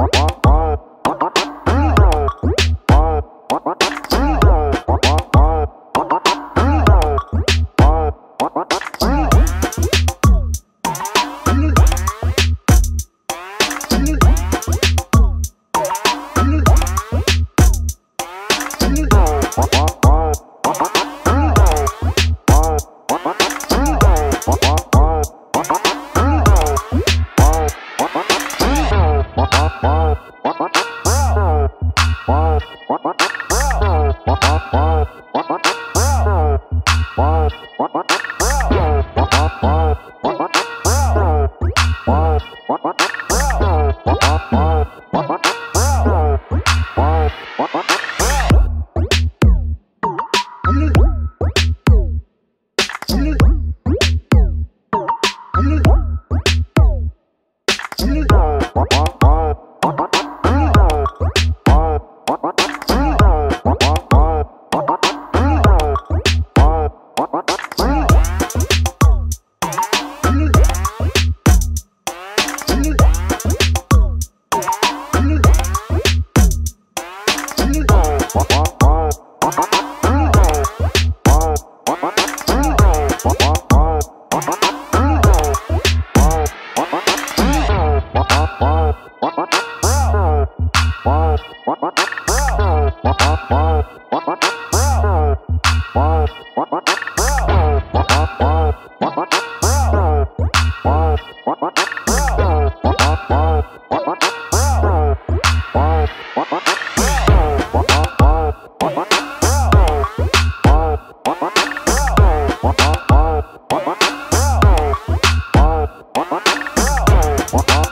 Bye. What? What?